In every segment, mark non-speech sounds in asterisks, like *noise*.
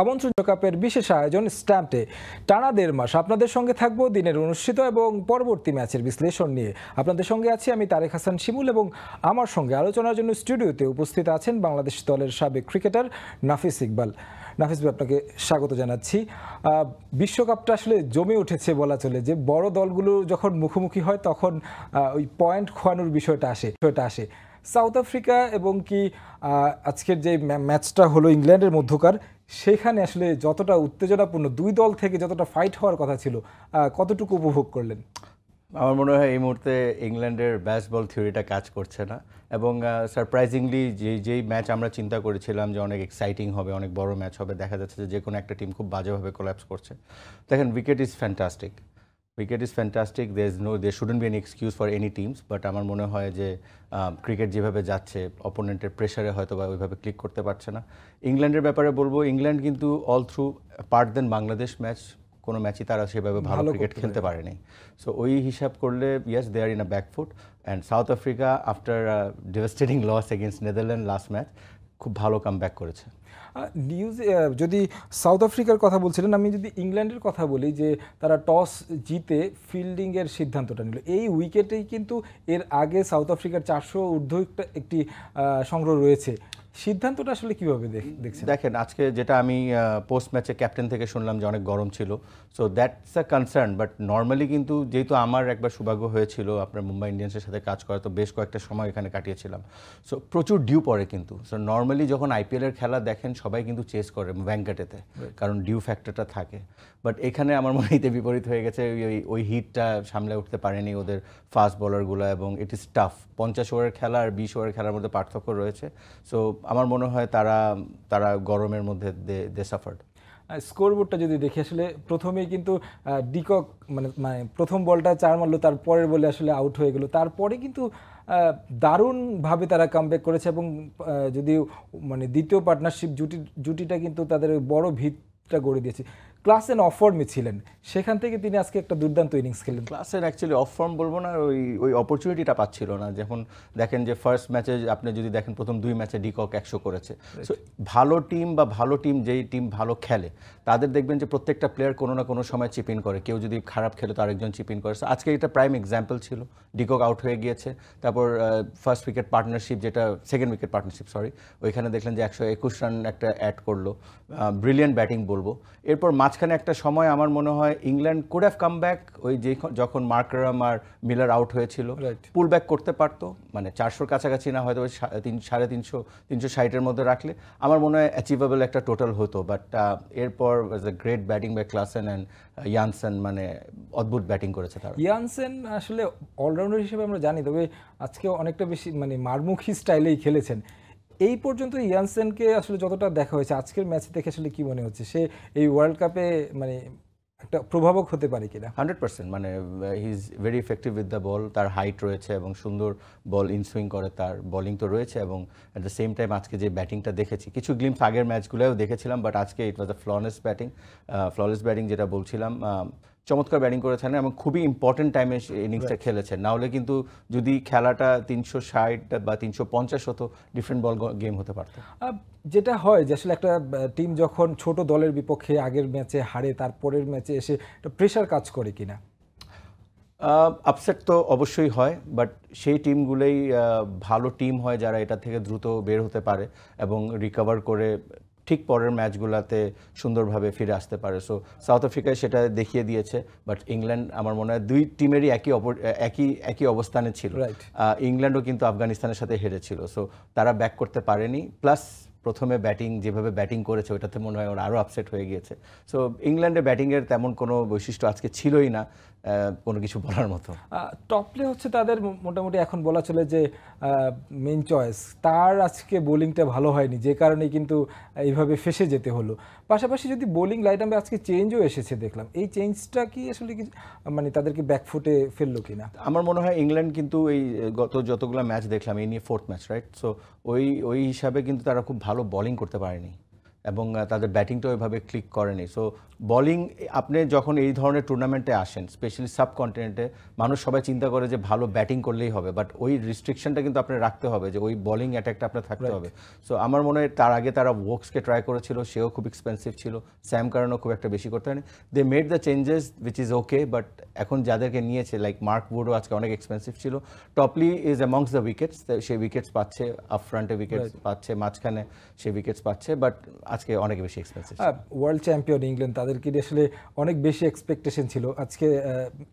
আমন্ত্রণ কাপের বিশেষ আয়োজন স্ট্যাম্পে। টানা দেড় মাস আপনাদের সঙ্গে থাকব দিনের অনুষ্ঠিত এবং পরবর্তী ম্যাচের বিশ্লেষণ নিয়ে। আপনাদের সঙ্গে আছি আমি তারেক হাসান শিমুল এবং আমার সঙ্গে আলোচনার জন্য স্টুডিওতে উপস্থিত আছেন বাংলাদেশ দলের সাবেক ক্রিকেটার নাফিস ইকবাল। নাফিস ভাই, আপনাকে স্বাগত জানাচ্ছি। বিশ্বকাপটা আসলে জমে উঠেছে বলা চলে যে, বড় দলগুলো যখন মুখোমুখি হয় তখন ওই পয়েন্ট খোয়ানোর বিষয়টা আসে বিষয়টা আসে। সাউথ আফ্রিকা এবং কি আজকের যে ম্যাচটা হলো ইংল্যান্ডের মধ্যকার সেখানে আসলে যতটা উত্তেজনাপূর্ণ, দুই দল থেকে যতটা ফাইট হওয়ার কথা ছিল কতটুকু উপভোগ করলেন? আমার মনে হয় এই মুহূর্তে ইংল্যান্ডের ব্যাস বল থিওরিটা কাজ করছে না এবং সারপ্রাইজিংলি যে, যেই ম্যাচ আমরা চিন্তা করেছিলাম যে অনেক এক্সাইটিং হবে, অনেক বড় ম্যাচ হবে, দেখা যাচ্ছে যে যে কোনো একটা টিম খুব বাজেভাবে কোল্যাপস করছে। দেখেন wicket is fantastic wicket is fantastic they is no they shouldn't be an excuse for any teams but আমার মনে হয় যে ক্রিকেট যেভাবে যাচ্ছে অপোনেন্টের প্রেশারে হয়তো বা ওইভাবে ক্লিক করতে পারছে না। ইংল্যান্ডের ব্যাপারে বলব ইংল্যান্ড কিন্তু all through part then Bangladesh match কোনো ম্যাচই তারা সেভাবে ভালো ভালো ক্রিকেট খেলতে পারেনি। সো ওই হিসাব করলে yes they are in a backfoot and South Africa after devastating loss against Netherland last match খুব ভালো কাম ব্যাক করেছে। নিউজ যদি সাউথ আফ্রিকার কথা বলছিলেন, আমি যদি ইংল্যান্ডের কথা বলি যে তারা টস জিতে ফিল্ডিংয়ের সিদ্ধান্তটা নিল, এই উইকেটেই কিন্তু এর আগে সাউথ আফ্রিকার চারশো ঊর্ধ্ব একটি সংগ্রহ রয়েছে। সিদ্ধান্তটা আসলে কীভাবে দেখ- দেখছেন? দেখেন আজকে যেটা আমি পোস্ট ম্যাচে ক্যাপ্টেন থেকে শুনলাম যে অনেক গরম ছিল। So that's a concern but normally কিন্তু যেহেতু আমার একবার সৌভাগ্য হয়েছিল আপনার মুম্বাই ইন্ডিয়ান্সের সাথে কাজ করা তো বেশ কয়েকটা সময় এখানে কাটিয়েছিলাম। সো প্রচুর ডিউ পড়ে কিন্তু। সো নর্মালি যখন আইপিএলের খেলা দেখেন সবাই কিন্তু চেস করে ব্যাঙ্কেটেতে কারণ ডিউ ফ্যাক্টরটা থাকে। বাট এখানে আমার মনে হয় বিপরীত হয়ে গেছে ওই- ওই ওই হিটটা সামলে উঠতে পারেনি ওদের ফাস্ট বলারগুলো এবং ইট ইজ টাফ পঞ্চাশ ওভারের খেলা আর বিশ ওভারের খেলার মধ্যে পার্থক্য রয়েছে। সো আমার মনে হয় তারা তারা গরমের মধ্যে দে সাফার্ড স্কোরবোর্ডটা যদি দেখি, আসলে প্রথমেই কিন্তু ডিকক মানে মানে প্রথম বলটা চার মারলো তার পরের বলে আসলে আউট হয়ে গেল। তারপরে কিন্তু দারুণভাবে তারা কামব্যাক করেছে এবং যদিও যদি মানে দ্বিতীয় পার্টনারশিপ জুটি, জুটিটা কিন্তু তাদের বড় ভিতটা গড়ে দিয়েছে। ক্লাস এন অফ ফর্মে ছিলেন। সেখান থেকে তিনি আজকে একটা দুর্দান্ত ইনিংস খেলেন। ক্লাসের অ্যাকচুয়ালি অফ ফর্ম বলব না ওই ওই অপরচুনিটিটা পাচ্ছিল না। যখন দেখেন যে ফার্স্ট ম্যাচে আপনি যদি দেখেন প্রথম দুই ম্যাচে ডিকক একশো করেছে। সো ভালো টিম বা ভালো টিম যেই টিম ভালো খেলে তাদের দেখবেন যে প্রত্যেকটা প্লেয়ার কোনো না কোনো সময় চিপ ইন করে। কেউ যদি খারাপ খেলে তো আরেকজন চিপ ইন করে। আজকে এটা প্রাইম এক্সাম্পল ছিল। ডিকক আউট হয়ে গিয়েছে। তারপর ফার্স্ট উইকেট পার্টনারশিপ যেটা সেকেন্ড উইকেট পার্টনারশিপ সরি ওইখানে দেখলেন যে একশো একুশ রান একটা অ্যাড করল। ব্রিলিয়ান্ট ব্যাটিং বলব। এরপর মাঝখানে একটা সময় আমার মনে হয় England could have come back ওই যে যখন মার্কারাম আর মিলার আউট হয়েছিল। পুল ব্যাক করতে পারতো। মানে চারশোর কাছাকাছি না হয়তো তিন সাড়ে তিনশো তিনশো ষাটের মধ্যে রাখলে। আমার মনে হয় অ্যাচিভেবল একটা টোটাল হতো। বাট এরপর a great batting by Klaasen and Jansen মানে অদ্ভুত ব্যাটিং করেছে তারা। ইয়ানসেন আসলে অলরাউন্ডার হিসেবে আমরা জানি, তবে আজকে অনেকটা বেশি মানে মারমুখী স্টাইলেই খেলেছেন। এই পর্যন্ত ইয়ানসেনকে আসলে যতটা দেখা হয়েছে, আজকের ম্যাচে দেখে আসলে কি মনে হচ্ছে? সে এই ওয়ার্ল্ড কাপে মানে একটা প্রভাবক হতে পারে কিনা? Hundred percent. মানে he is very effective with the ball তার হাইট রয়েছে এবং সুন্দর বল ইনসুইং করে, তার বলিং তো রয়েছে এবং অ্যাট দ্য সেম টাইম আজকে যে ব্যাটিংটা দেখেছি, কিছু গ্লিমস আগের ম্যাচগুলোও দেখেছিলাম বাট আজকে it was a flawless batting flawless batting যেটা বলছিলাম চমৎকার ব্যাটিং করেছেন এবং খুবই ইম্পর্টেন্ট টাইমে ইনিংসটা খেলেছেন। না হলে কিন্তু যদি খেলাটা তিনশো ষাট বা তিনশো পঞ্চাশ হতো ডিফারেন্ট বল গেম হতে পারতো। যেটা হয় যে আসলে একটা টিম যখন ছোট দলের বিপক্ষে আগের ম্যাচে হারে তারপরের ম্যাচে এসে একটা প্রেশার কাজ করে কিনা? আপসেট তো অবশ্যই হয় বাট সেই টিমগুলোই ভালো টিম হয় যারা এটা থেকে দ্রুত বের হতে পারে এবং রিকভার করে ঠিক পরের ম্যাচগুলোতে সুন্দরভাবে ফিরে আসতে পারে। সো সাউথ আফ্রিকায় সেটা দেখিয়ে দিয়েছে বাট ইংল্যান্ড আমার মনে হয় দুই টিমেরই একই অপর একই একই অবস্থানে ছিল. ইংল্যান্ডও কিন্তু আফগানিস্তানের সাথে হেরেছিল। সো তারা ব্যাক করতে পারেনি প্লাস প্রথমে ব্যাটিং যেভাবে ব্যাটিং করেছে ওটাতে মনে হয় ওরা আরও আপসেট হয়ে গিয়েছে। সো ইংল্যান্ডে ব্যাটিংয়ের তেমন কোনো বৈশিষ্ট্য আজকে ছিলই না। কোনো কিছু বলার মতো? টপলে হচ্ছে তাদের মোটামুটি এখন বলা চলে যে মেন চয়েস তার আজকে বোলিংটা ভালো হয়নি যে কারণে কিন্তু এইভাবে ফেসে যেতে হলো। পাশাপাশি যদি বোলিং লাইট আমি আজকে চেঞ্জও এসেছে দেখলাম এই চেঞ্জটা কি আসলে কি মানে তাদেরকে ব্যাকফুটে ফেলল কিনা? আমার মনে হয় ইংল্যান্ড কিন্তু এই গত যতগুলো ম্যাচ দেখলাম এই নিয়ে ফোর্থ ম্যাচ রাইট সো ওই ওই হিসাবে কিন্তু তারা খুব ভালো বোলিং করতে পারেনি। এবং তাদের ব্যাটিংটা ওইভাবে ক্লিক করেনি। সো বোলিং আপনি যখন এই ধরনের টুর্নামেন্টে আসেন স্পেশালি সাবকন্টিনেন্টে মানুষ সবাই চিন্তা করে যে ভালো ব্যাটিং করলেই হবে বাট ওই রিস্ট্রিকশনটা কিন্তু আপনার রাখতে হবে যে ওই বোলিং অ্যাটাকটা আপনার থাকতে হবে। সো আমার মনে হয় তার আগে তারা ওয়ার্কসকে ট্রাই করেছিল সেও খুব এক্সপেন্সিভ ছিল স্যাম কারণও খুব একটা বেশি করতে হয়নি they made the changes which is okay but এখন যাদেরকে নিয়েছে লাইক মার্ক উডও আজকে অনেক এক্সপেন্সিভ ছিল। Topley is amongst the wickets say wickets পাচ্ছে আপ ফ্রন্টে উইকেটস পাচ্ছে মাঝখানে সে উইকেটস পাচ্ছে বাট আজকে অনেক বেশি এক্সপেন্সিভ ওয়ার্ল্ড চ্যাম্পিয়ন ইংল্যান্ড তাদেরকে আসলে অনেক বেশি এক্সপেকটেশন ছিল। আজকে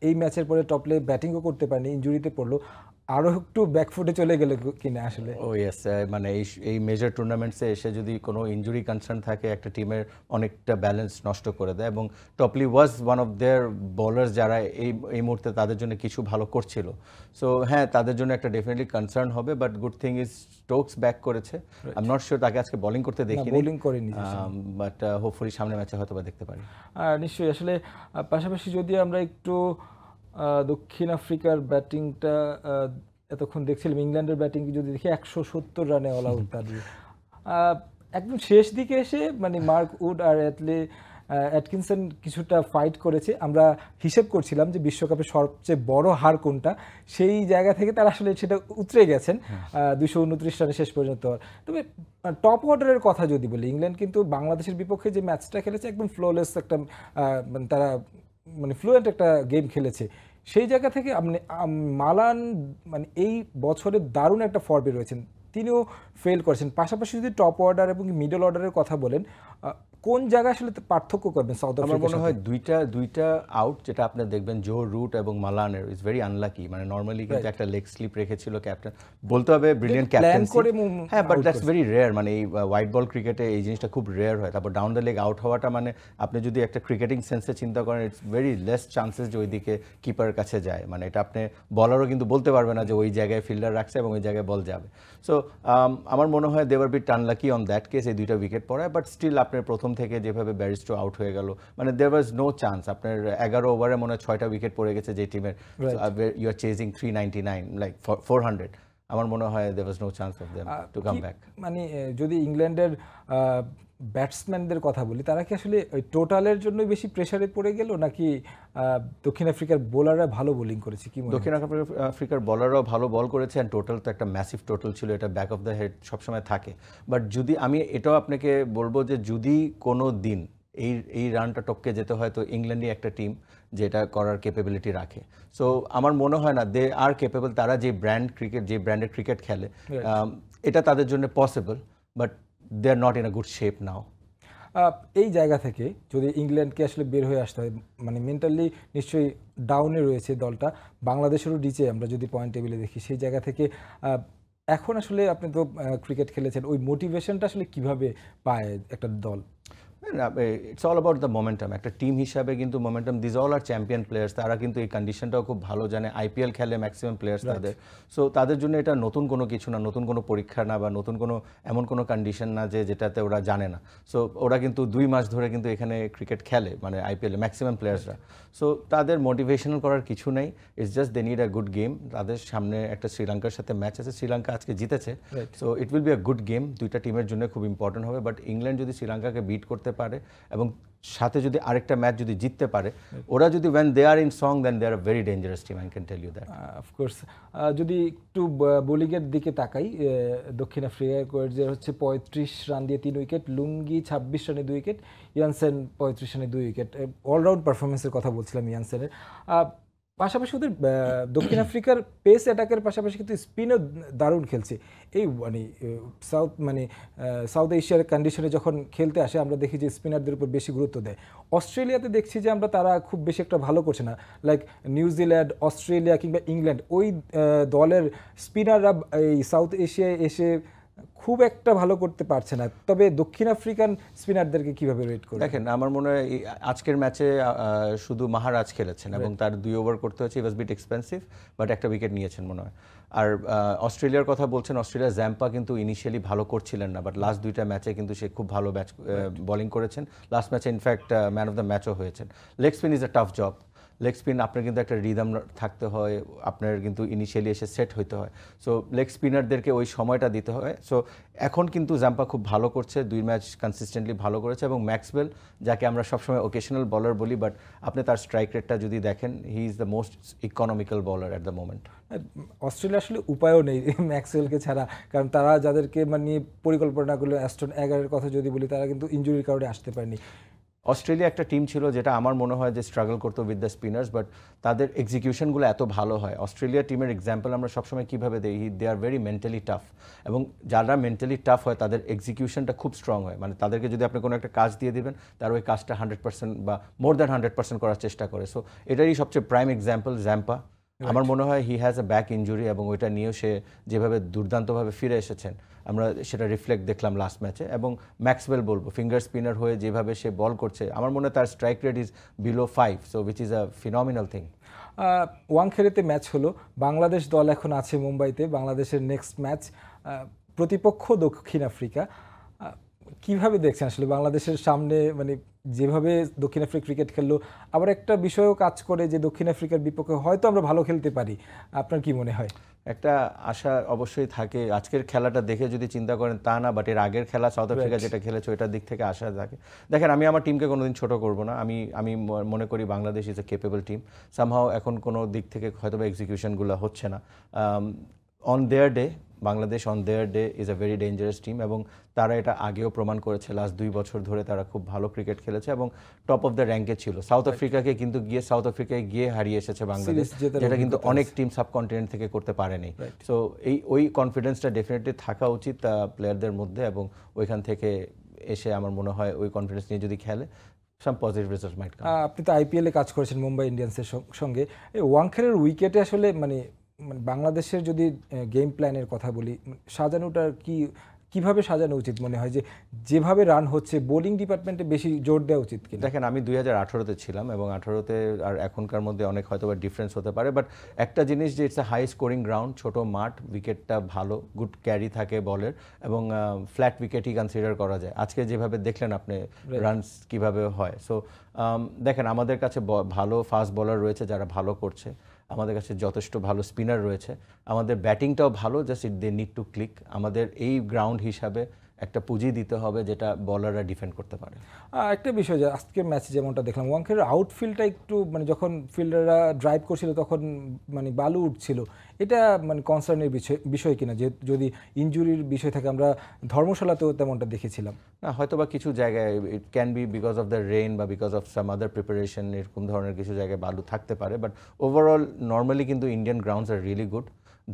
এই ম্যাচের পরে টপলে ব্যাটিংও করতে পারেনি ইঞ্জুরিতে পড়ল। আরও একটু ব্যাকফুটে চলে গেল কিনা আসলে। ও ইয়েস মানে এই এই মেজর টুর্নামেন্টসে এসে যদি কোনো ইনজুরি কনসার্ন থাকে একটা টিমের অনেকটা ব্যালেন্স নষ্ট করে দেয় এবং Topley was one of their bowlers যারা এই এই মুহূর্তে তাদের জন্য কিছু ভালো করছিল। সো হ্যাঁ তাদের জন্য একটা ডেফিনেটলি কনসার্ন হবে but good thing is Stokes back করেছে। আই এম নট শিওর তাকে আজকে বোলিং করতে দেখিনি। বোলিং করেনি বাট হোপফুলি সামনের ম্যাচে হয়তো দেখতে পারি। আর নিশ্চয়ই আসলে পাশাপাশি যদি আমরা একটু দক্ষিণ আফ্রিকার ব্যাটিংটা এতক্ষণ দেখছিলাম ইংল্যান্ডের ব্যাটিং যদি দেখি একশো সত্তর রানে অল আউট *laughs* আহ, একদম শেষ দিকে এসে মানে মার্ক উড আর অ্যাটলে অ্যাটকিনসন কিছুটা ফাইট করেছে। আমরা হিসেব করছিলাম যে বিশ্বকাপের সবচেয়ে বড় হার কোনটা সেই জায়গা থেকে তারা আসলে সেটা উতরে গেছেন। দুশো উনত্রিশ রানে শেষ পর্যন্ত। তবে টপ অর্ডারের কথা যদি বলি ইংল্যান্ড কিন্তু বাংলাদেশের বিপক্ষে যে ম্যাচটা খেলেছে একদম ফ্লোলেস একটা মানে তারা মানে ফ্লুয়েন্ট একটা গেম খেলেছে। সেই জায়গা থেকে আপনি মালান মানে এই বছরে দারুণ একটা ফর্মে রয়েছেন তিনিও ফেল করেছেন। পাশাপাশি যদি টপ অর্ডার এবং মিডল অর্ডারের কথা বলেন কোন জায়গায় আসলে পার্থক্য করবেন সাউথ আমার মনে হয় দুইটা দুইটা আউট যেটা আপনি দেখবেন জো রুট এবং মালানের ইজ ভেরি আনলাকি মানে নর্মালি কিন্তু একটা লেগ স্লিপ রেখেছিল ক্যাপ্টেন বলতে হবে ব্রিলিয়ান্ট ক্যাপ্টেন হ্যাঁ বাট দ্যাটস ভেরি রেয়ার মানে এই হোয়াইট বল ক্রিকেটে এই জিনিসটা খুব রেয়ার হয়। তারপর ডাউন দ্য লেগ আউট হওয়াটা মানে আপনি যদি একটা ক্রিকেটিং সেন্সে চিন্তা করেন ইটস ভেরি লেস চান্সেস যে ওইদিকে কিপারের কাছে যায়। মানে এটা আপনি বলারও কিন্তু বলতে পারবে না যে ওই জায়গায় ফিল্ডার রাখছে এবং ওই জায়গায় বল যাবে। সো আমার মনে হয় দেওয়ার bit unlucky on that case এই দুইটা উইকেট পড়ায় বাট স্টিল আপনার প্রথম থেকে যেভাবে ব্যারিস্টো আউট হয়ে গেল মানে দেয়ার ওয়াজ নো চান্স আপনার এগারো ওভারে মনে হয় ছয়টা উইকেট পড়ে গেছে যে টিমের you are chasing three ninety nine like four hundred আমার মনে হয় there was no chance of them to come back মানে যদি ইংল্যান্ডের ব্যাটসম্যানদের কথা বলি তারা কি আসলে ওই টোটালের জন্য বেশি প্রেসারে পড়ে গেল নাকি দক্ষিণ আফ্রিকার বোলাররা ভালো বোলিং করেছে? কি দক্ষিণ আফ্রিকা- আফ্রিকার বলাররাও ভালো বল করেছে অ্যান্ড টোটাল তো একটা ম্যাসিভ টোটাল ছিল এটা ব্যাক অফ দ্য হেড সবসময় থাকে। বাট যদি আমি এটাও আপনাকে বলব যে যদি কোনো দিন এই এই রানটা টপকে যেতে হয় তো ইংল্যান্ডই একটা টিম যেটা করার ক্যাপেবিলিটি রাখে। সো আমার মনে হয় না দে আর ক্যাপেবল তারা যে ব্র্যান্ড ক্রিকেট যে ব্র্যান্ডের ক্রিকেট খেলে um, এটা তাদের জন্য possible but they are not in a good shape now এই জায়গা থেকে যদি ইংল্যান্ডকে আসলে বের হয়ে আসতে হয় মানে মেন্টালি নিশ্চয়ই ডাউনে রয়েছে দলটা বাংলাদেশেরও নিচে আমরা যদি পয়েন্ট টেবিলে দেখি সেই জায়গা থেকে এখন আসলে আপনি তো ক্রিকেট খেলেছেন ওই মোটিভেশনটা আসলে কীভাবে পায় একটা দল? It's all about the momentum একটা টিম হিসাবে কিন্তু momentum these all are champion players তারা কিন্তু এই কন্ডিশনটাও খুব ভালো জানে। আইপিএল খেলে ম্যাক্সিমাম প্লেয়ার্স তাদের। সো তাদের জন্য এটা নতুন কোনো কিছু না নতুন কোনো পরীক্ষা না বা নতুন কোনো এমন কোনো কন্ডিশন না যে যেটাতে ওরা জানে না। সো ওরা কিন্তু দুই মাস ধরে কিন্তু এখানে ক্রিকেট খেলে মানে আইপিএল ম্যাক্সিমাম প্লেয়ার্সরা সো তাদের মোটিভেশনাল করার কিছু নেই। It's just they need a good game তাদের সামনে একটা শ্রীলঙ্কার সাথে ম্যাচ আছে। শ্রীলঙ্কা আজকে জিতেছে। So it will be a good game দুইটা টিমের জন্য খুব ইম্পর্টেন্ট হবে। বাট ইংল্যান্ড যদি শ্রীলঙ্কাকে বিট করতে পারে এবং সাথে যদি আরেকটা ম্যাচ যদি জিততে পারে, ওরা যদি when they are in song then they are very dangerous team I can tell you that of course যদি একটু বোলিংয়ের দিকে তাকাই দক্ষিণ আফ্রিকার যে হচ্ছে পঁয়ত্রিশ রান দিয়ে তিন উইকেট, লুঙ্গি ছাব্বিশ রানে দুই উইকেট, ইয়ানসেন পঁয়ত্রিশ রানে দুই উইকেট। অলরাউন্ড পারফরমেন্সের কথা বলছিলাম ইয়ানসেনের। পাশাপাশি ওদের দক্ষিণ আফ্রিকার পেস অ্যাটাকের পাশাপাশি কিন্তু স্পিনও দারুণ খেলছে। এই মানে সাউথ মানে সাউথ এশিয়ার কন্ডিশনে যখন খেলতে আসে, আমরা দেখি যে স্পিনারদের উপর বেশি গুরুত্ব দেয়। অস্ট্রেলিয়াতে দেখছি যে আমরা তারা খুব বেশি একটা ভালো করছে না। লাইক নিউজিল্যান্ড অস্ট্রেলিয়া কিংবা ইংল্যান্ড ওই দলের স্পিনাররা এই সাউথ এশিয়ায় এসে খুব একটা ভালো করতে পারছে না। তবে দক্ষিণ আফ্রিকান স্পিনারদেরকে কীভাবে রেট করে দেখেন আমার মনে হয় আজকের ম্যাচে শুধু মাহারাজ খেলেছেন এবং তার দুই ওভার করতে হচ্ছে। ওয়াজ বিট এক্সপেন্সিভ বাট একটা উইকেট নিয়েছেন মনে হয়। আর অস্ট্রেলিয়ার কথা বলছেন অস্ট্রেলিয়ার জ্যাম্পা কিন্তু ইনিশিয়ালি ভালো করছিলেন না বাট লাস্ট দুইটা ম্যাচে কিন্তু সে খুব ভালো ম্যাচ বোলিং করেছেন। লাস্ট ম্যাচে in fact man of the ম্যাচও হয়েছেন। Leg spin is a tough job leg spin আপনার কিন্তু একটা রিদম থাকতে হয়, আপনার কিন্তু ইনিশিয়ালি এসে সেট হইতে হয়। সো লেগ স্পিনারদেরকে ওই সময়টা দিতে হয়। সো এখন কিন্তু জাম্পা খুব ভালো করছে, দুই ম্যাচ কনসিস্টেন্টলি ভালো করেছে এবং ম্যাক্সওয়েল যাকে আমরা সবসময় ওকেশনাল বলার বলি বাট আপনি তার স্ট্রাইক রেটটা যদি দেখেন he is the most economical bowler at the moment Australia আসলে উপায়ও নেই ম্যাক্সওয়েলকে ছাড়া। কারণ তারা যাদেরকে মানে পরিকল্পনা করল অ্যাস্টন এগারের কথা যদি বলি, তারা কিন্তু ইঞ্জুরির কারণে আসতে পারেনি। অস্ট্রেলিয়া একটা টিম ছিল যেটা আমার মনে হয় যে স্ট্রাগল করতো উইথ দ্য স্পিনার্স বাট তাদের এক্সিকিউশনগুলো এত ভালো হয়। অস্ট্রেলিয়া টিমের এক্সাম্পল আমরা সবসময় কীভাবে দিই they are very mentally tough এবং যারা মেন্টালি টাফ হয় তাদের এক্সিকিউশনটা খুব স্ট্রং হয়। মানে তাদেরকে যদি আপনি কোনো একটা কাজ দিয়ে দিবেন তার ওই কাজটা হান্ড্রেড পার্সেন্ট বা মোর দ্যান হান্ড্রেড পার্সেন্ট করার চেষ্টা করে। সো এটারই সবচেয়ে প্রাইম এক্সাম্পল জ্যাম্পা আমার মনে হয় he has a back injury এবং ওইটা নিয়েও সে যেভাবে দুর্দান্তভাবে ফিরে এসেছেন। আমরা সেটা রিফ্লেক্ট দেখলাম লাস্ট ম্যাচে এবং ম্যাক্সওয়েল বলব ফিঙ্গার স্পিনার হয়ে যেভাবে সে বল করছে, আমার মনে তার strike rate is below five so which is a phenomenal thing ওয়াংখেড়েতে match হলো, বাংলাদেশ দল এখন আছে মুম্বাইতে, বাংলাদেশের নেক্সট ম্যাচ প্রতিপক্ষ দক্ষিণ আফ্রিকা। কীভাবে দেখছেন আসলে বাংলাদেশের সামনে মানে যেভাবে দক্ষিণ আফ্রিকা ক্রিকেট খেললো? আবার একটা বিষয়ও কাজ করে যে দক্ষিণ আফ্রিকার বিপক্ষে হয়তো আমরা ভালো খেলতে পারি। আপনার কি মনে হয়? একটা আশা অবশ্যই থাকে। আজকের খেলাটা দেখে যদি চিন্তা করেন তা না বাট এর আগের খেলা সাউথ আফ্রিকা যেটা খেলেছে ওইটার দিক থেকে আশা থাকে। দেখেন আমি আমার টিমকে কোনোদিন ছোট করব না। আমি আমি মনে করি Bangladesh is a capable team somehow এখন কোনো দিক থেকে হয়তো বা এক্সিকিউশনগুলো হচ্ছে না। On their day Bangladesh on their day is a very dangerous team এবং তারা এটা আগেও প্রমাণ করেছে। লাস্ট দুই বছর ধরে তারা খুব ভালো ক্রিকেট খেলেছে এবং টপ অফ দ্য র্যাঙ্কে ছিল। সাউথ আফ্রিকাকে কিন্তু গিয়ে সাউথ আফ্রিকায় গিয়ে হারিয়ে এসেছে বাংলাদেশ যেটা কিন্তু অনেক টিম সাবকন্টিনেন্ট থেকে করতে পারেনি। সো এই ওই কনফিডেন্সটা ডেফিনেটলি থাকা উচিত প্লেয়ারদের মধ্যে এবং ওইখান থেকে এসে আমার মনে হয় ওই কনফিডেন্স নিয়ে যদি খেলে সাম পজিটিভ রেজাল্ট মাইট আপনি তো আইপিএলে কাজ করেছেন মুম্বাই ইন্ডিয়ান্সের সঙ্গে। এই ওয়াংখেড়ের উইকেটে আসলে মানে মানে বাংলাদেশের যদি গেম প্ল্যানের কথা বলি সাজানোটা কি কীভাবে সাজানো উচিত মনে হয়? যে যেভাবে রান হচ্ছে বোলিং ডিপার্টমেন্টে বেশি জোর দেওয়া উচিত কি দেখেন আমি দুই হাজার আঠারোতে ছিলাম এবং আঠারোতে আর এখনকার মধ্যে অনেক হয়তো বা ডিফারেন্স হতে পারে বাট একটা জিনিস যে it's a high scoring ground ছোট মাঠ উইকেটটা ভালো গুড ক্যারি থাকে বলের এবং ফ্ল্যাট উইকেটই কনসিডার করা যায়। আজকে যেভাবে দেখলেন আপনি রানস কীভাবে হয়। সো দেখেন আমাদের কাছে ভালো ফাস্ট বলার রয়েছে যারা ভালো করছে। আমাদের কাছে যথেষ্ট ভালো স্পিনার রয়েছে। আমাদের ব্যাটিংটাও ভালো, just it they need to click. আমাদের এই গ্রাউন্ড হিসাবে একটা পুঁজি দিতে হবে যেটা বলাররা ডিফেন্ড করতে পারে। একটা বিষয় যে আজকের ম্যাচে যেমনটা দেখলাম ওয়াংখেড়ের আউটফিল্ডটা একটু মানে যখন ফিল্ডাররা ড্রাইভ করছিল তখন মানে বালু উঠছিল। এটা মানে কনসার্নের বিষয় বিষয় কিনা? যে যদি ইনজুরির বিষয় থাকে আমরা ধর্মশালাতেও তেমনটা দেখেছিলাম। না হয়তো বা কিছু জায়গায় it can be because of the rain বা because of some other preparation এরকম ধরনের কিছু জায়গায় বালু থাকতে পারে বাট ওভারঅল নর্মালি কিন্তু Indian grounds are really good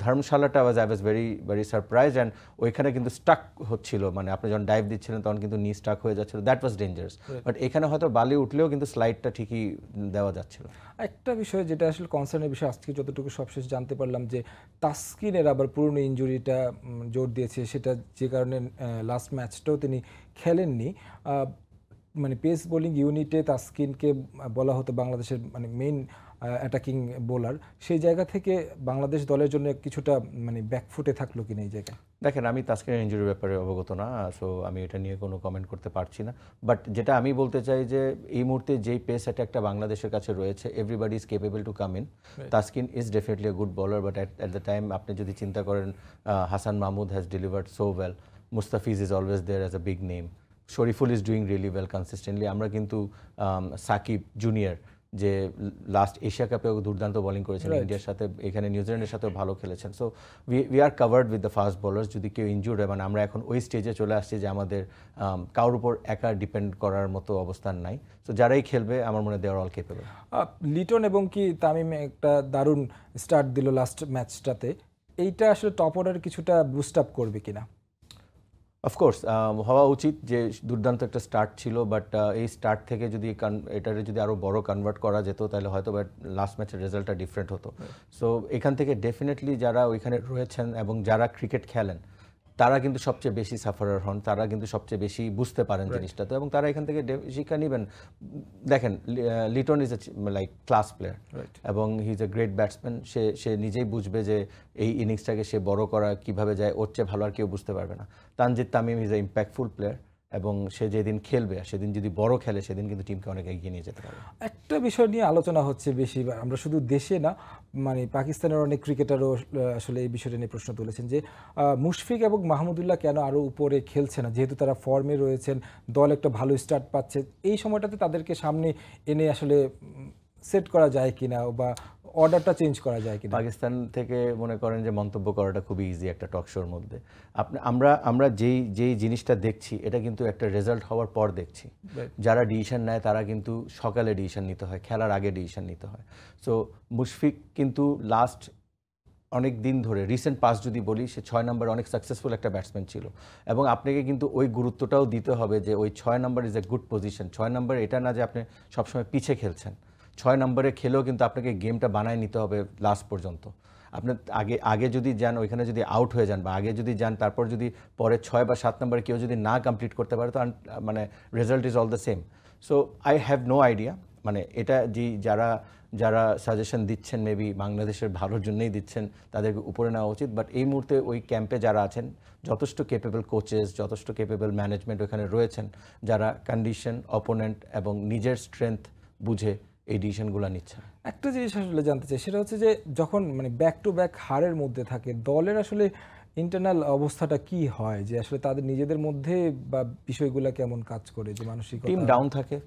ধর্মশালাটা was I was very very surprise and ওইখানে কিন্তু স্টাক হচ্ছিল। মানে আপনি যখন ডাইভ দিচ্ছিলেন তখন কিন্তু নি স্টাক হয়ে যাচ্ছিল। দ্যাট ওয়াজ ডেঞ্জারাস বাট এখানে হয়তো বালি উঠলেও কিন্তু স্লাইডটা ঠিকই দেওয়া যাচ্ছিল। একটা বিষয় যেটা আসলে কনসার্নের বিষয় আজকে যতটুকু সবশেষ জানতে পারলাম যে তাস্কিনের আবার পুরনো ইঞ্জুরিটা জোর দিয়েছে। সেটা যে কারণে লাস্ট ম্যাচটাও তিনি খেলেননি। মানে পেস বোলিং ইউনিটে তাস্কিনকে বলা হতো বাংলাদেশের মানে মেইন অ্যাটাকিং বোলার সেই জায়গা থেকে বাংলাদেশ দলের জন্য কিছুটা মানে ব্যাকফুটে থাকল কিনা এই জায়গায়? দেখেন আমি তাস্কিনের ইঞ্জুরির ব্যাপারে অবগত না সো আমি এটা নিয়ে কোনো কমেন্ট করতে পারছি না। বাট যেটা আমি বলতে চাই যে এই মুহূর্তে যেই পেস অ্যাটাকটা বাংলাদেশের কাছে রয়েছে everybody is capable to come in Taskin is definitely a good bowler but at at the time আপনি যদি চিন্তা করেন Hasan Mahmud has delivered so well Mustafiz is always there as a big name Shariful is doing really well consistently আমরা কিন্তু Shakib junior যে last Asia কাপেও দুর্দান্ত bowling করেছেন ইন্ডিয়ার সাথে এখানে নিউজিল্যান্ডের সাথেও ভালো খেলেছেন। So we are covered with the fast bowlers যদি কেউ ইনজুর্ড হয় মানে আমরা এখন ওই স্টেজে চলে আসছি যে আমাদের আম, কারোর উপর একা ডিপেন্ড করার মতো অবস্থান নাই। সো যারাই খেলবে আমার মনে দেওয়ার অল কেপেবল লিটন এবং কি তামিম একটা দারুণ স্টার্ট দিল লাস্ট ম্যাচটাতে এইটা আসলে টপ অর্ডার কিছুটা বুস্ট আপ করবে কিনা? অফকোর্স হওয়া উচিত যে দুর্দান্ত একটা স্টার্ট ছিল বাট এই স্টার্ট থেকে যদি এটারে যদি আরও বড় কনভার্ট করা যেত তাহলে হয়তো বা লাস্ট ম্যাচের রেজাল্টটা ডিফারেন্ট হতো। সো এখান থেকে ডেফিনেটলি যারা ওইখানে রয়েছেন এবং যারা ক্রিকেট খেলেন তারা কিন্তু সবচেয়ে বেশি সাফারার হন তারা কিন্তু সবচেয়ে বেশি বুঝতে পারেন জিনিসটা। তো এবং তারা এখান থেকে ডে- শিক্ষা নেবেন। দেখেন Liton is a like class player এবং he is a great batsman সে সে নিজেই বুঝবে যে এই ইনিংসটাকে সে বড় করা কীভাবে যায় ওর চেয়ে ভালো আর কেউ বুঝতে পারবে না। Tanzid Tamim is a impactful player এবং সে যেদিন খেলবে সেদিন যদি বড় খেলে, সেদিন কিন্তু টিমকে অনেক এগিয়ে নিয়ে যেতে পারে একটা বিষয় নিয়ে আলোচনা হচ্ছে বেশি আমরা শুধু দেশে না মানে পাকিস্তানের অনেক ক্রিকেটারও আসলে এই বিষয়টা নিয়ে প্রশ্ন তুলেছেন যে মুশফিক এবং মাহমুদুল্লাহ কেন আরও উপরে খেলছে না? যেহেতু তারা ফর্মে রয়েছেন, দল একটা ভালো স্টার্ট পাচ্ছে, এই সময়টাতে তাদেরকে সামনে এনে আসলে সেট করা যায় কিনা বা অর্ডারটা চেঞ্জ করা যায় কিনা? পাকিস্তান থেকে মনে করেন যে মন্তব্য করাটা খুবই ইজি একটা টক শোর মধ্যে। আপনি আমরা আমরা যেই যেই জিনিসটা দেখছি এটা কিন্তু একটা রেজাল্ট হওয়ার পর দেখছি। যারা ডিসিশন নেয় তারা কিন্তু সকালে ডিসিশন নিতে হয় খেলার আগে ডিসিশন নিতে হয়। সো মুশফিক কিন্তু লাস্ট অনেক দিন ধরে রিসেন্ট পাস যদি বলি সে ছয় নম্বর অনেক সাকসেসফুল একটা ব্যাটসম্যান ছিল। এবং আপনাকে কিন্তু ওই গুরুত্বটাও দিতে হবে যে ওই ছয় নম্বর ইজ এ গুড পজিশন ছয় নম্বর এটা না যে আপনি সবসময় পিছে খেলছেন। ছয় নম্বরে খেলেও কিন্তু আপনাকে গেমটা বানায় নিতে হবে লাস্ট পর্যন্ত। আপনি আগে আগে যদি যান, ওইখানে যদি আউট হয়ে যান বা আগে যদি যান, তারপর যদি পরে ছয় বা সাত নম্বরে কেউ যদি না কমপ্লিট করতে পারে, তো মানে result is all the same so I have no idea মানে এটা যে যারা যারা সাজেশন দিচ্ছেন মেবি বাংলাদেশের ভালোর জন্যই দিচ্ছেন, তাদেরকে উপরে নেওয়া উচিত। বাট এই মুহূর্তে ওই ক্যাম্পে যারা আছেন, যথেষ্ট কেপেবল কোচেস যথেষ্ট কেপেবল ম্যানেজমেন্ট ওখানে রয়েছেন, যারা কন্ডিশন অপোনেন্ট এবং নিজের স্ট্রেংথ বুঝে এই ডিসিশনগুলো নিচ্ছেন একটা জিনিস আসলে জানতে চাই সেটা হচ্ছে যে যখন মানে ব্যাক টু ব্যাক হারের মধ্যে থাকে দলের আসলে ইন্টারনাল অবস্থাটা কি হয়? যে আসলে তাদের নিজেদের মধ্যে বা বিষয়গুলো কেমন কাজ করে যে মানসিক টিম ডাউন থাকে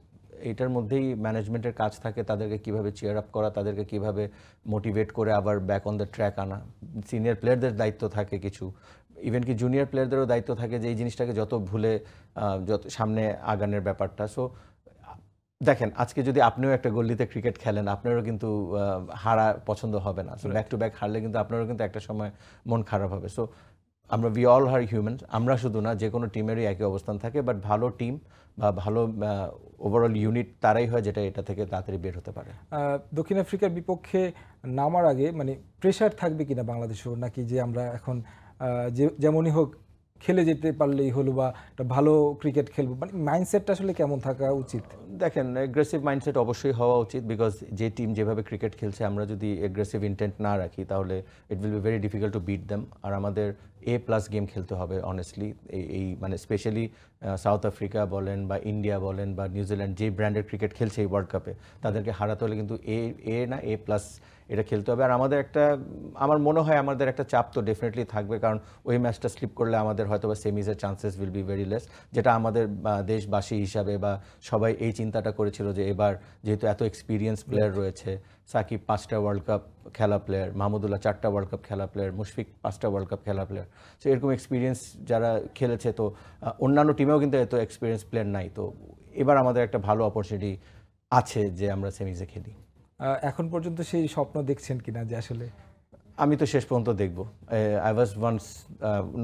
এটার মধ্যেই ম্যানেজমেন্টের কাজ থাকে তাদেরকে কীভাবে চেয়ার আপ করা তাদেরকে কীভাবে মোটিভেট করে আবার ব্যাক অন দ্য ট্র্যাক আনা। সিনিয়র প্লেয়ারদের দায়িত্ব থাকে কিছু। ইভেন কি জুনিয়র প্লেয়ারদেরও দায়িত্ব থাকে যে এই জিনিসটাকে যত ভুলে যত সামনে আগানের ব্যাপারটা। সো দেখেন আজকে যদি আপনিও একটা গল্লিতে ক্রিকেট খেলেন আপনারও কিন্তু হারা পছন্দ হবে না। সো ব্যাক টু ব্যাক হারলে কিন্তু আপনারও কিন্তু একটা সময় মন খারাপ হবে। সো আমরা উই অল হার হিউম্যান আমরা শুধু না যে কোনো টিমেরই একই অবস্থান থাকে বাট ভালো টিম বা ভালো ওভারঅল ইউনিট তারাই হয় যেটা এটা থেকে তাড়াতাড়ি বের হতে পারে। দক্ষিণ আফ্রিকার বিপক্ষে নামার আগে মানে প্রেশার থাকবে কিনা বাংলাদেশেও নাকি যে আমরা এখন যে যেমনই হোক খেলে যেতে পারলেই হলো বা একটা ভালো ক্রিকেট খেলব মানে মাইন্ডসেটটা আসলে কেমন থাকা উচিত? দেখেন এগ্রেসিভ মাইন্ডসেট অবশ্যই হওয়া উচিত বিকজ যে টিম যেভাবে ক্রিকেট খেলছে, আমরা যদি এগ্রেসিভ ইন্টেন্ট না রাখি, তাহলে it will be very difficult to beat them আর আমাদের এ প্লাস গেম খেলতে হবে অনেস্টলি এই মানে স্পেশালি সাউথ আফ্রিকা বলেন বা ইন্ডিয়া বলেন বা নিউজিল্যান্ড যে ব্র্যান্ডের ক্রিকেট খেলছে এই ওয়ার্ল্ড কাপে তাদেরকে হারাতে হলে কিন্তু এ এ না এ প্লাস এটা খেলতে হবে। আর আমাদের একটা, আমার মনে হয় আমাদের একটা চাপ তো ডেফিনেটলি থাকবে, কারণ ওই ম্যাচটা স্লিপ করলে আমাদের হয়তো বা সেমিজের chances will be very less যেটা আমাদের দেশবাসী হিসাবে বা সবাই এই চিন্তাটা করেছিল যে এবার যেহেতু এত এক্সপিরিয়েন্স প্লেয়ার রয়েছে, সাকিব পাঁচটা ওয়ার্ল্ড কাপ খেলা প্লেয়ার মাহমুদুল্লাহ চারটা ওয়ার্ল্ড কাপ খেলা প্লেয়ার মুশফিক পাঁচটা ওয়ার্ল্ড কাপ খেলা প্লেয়ার সো এরকম এক্সপিরিয়েন্স যারা খেলেছে তো অন্যান্য টিমেও কিন্তু এত এক্সপিরিয়েন্স প্লেয়ার নাই। তো এবার আমাদের একটা ভালো অপরচুনিটি আছে যে আমরা সেমিজে খেলি। এখন পর্যন্ত সেই স্বপ্ন দেখছেন কিনা যে আসলে? আমি তো শেষ পর্যন্ত দেখব। I was once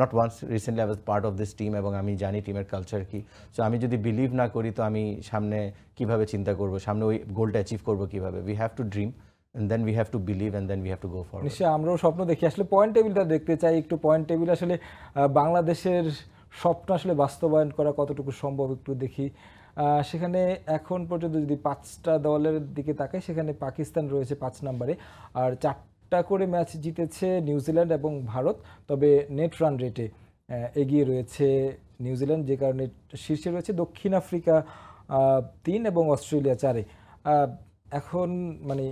not once recently I was part of this team এবং আমি জানি টিমের কালচার কি। সো আমি যদি বিলিভ না করি তো আমি সামনে কীভাবে চিন্তা করব সামনে ওই গোলটা অ্যাচিভ করব কীভাবে? We have to dream and then we have to believe and then we have to go for নিশ্চয়ই আমরাও স্বপ্ন দেখি। আসলে পয়েন্ট টেবিলটা দেখতে চাই একটু পয়েন্ট টেবিল আসলে বাংলাদেশের স্বপ্ন আসলে বাস্তবায়ন করা কতটুকু সম্ভব একটু দেখি। সেখানে এখন পর্যন্ত যদি পাঁচটা দলের দিকে তাকাই, সেখানে পাকিস্তান রয়েছে পাঁচ নম্বরে। আর চারটা করে ম্যাচ জিতেছে নিউজিল্যান্ড এবং ভারত, তবে নেট রান রেটে এগিয়ে রয়েছে নিউজিল্যান্ড যে কারণে শীর্ষে রয়েছে দক্ষিণ আফ্রিকা তিন এবং অস্ট্রেলিয়া চারে। এখন মানে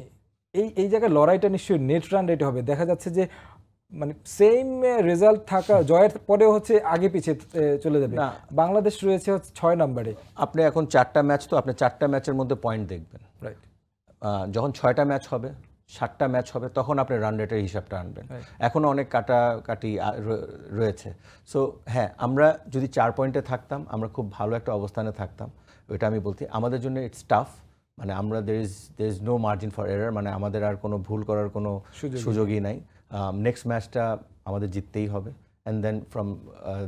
এই এই জায়গায় লড়াইটা নিশ্চয়ই নেট রান রেটে হবে। দেখা যাচ্ছে যে মানে সেম রেজাল্ট থাকা জয়ের পরেও হচ্ছে আগে পিছিয়ে চলে যাবে। না। বাংলাদেশ রয়েছে হচ্ছে ছয় নম্বরে। আপনি এখন চারটা ম্যাচ তো আপনি চারটা ম্যাচের মধ্যে পয়েন্ট দেখবেন। রাইট যখন ছয়টা ম্যাচ হবে সাতটা ম্যাচ হবে তখন আপনি রান রেটের হিসাবটা আনবেন। এখনও অনেক কাটাকাটি রয়েছে। সো হ্যাঁ আমরা যদি চার পয়েন্টে থাকতাম আমরা খুব ভালো একটা অবস্থানে থাকতাম ওইটা আমি বলছি। আমাদের জন্য ইটস টাফ মানে আমরা there is there is no margin for error মানে আমাদের আর কোনো ভুল করার কোনো সুযোগই নাই। নেক্সট ম্যাচটা আমাদের জিততেই হবে। And then from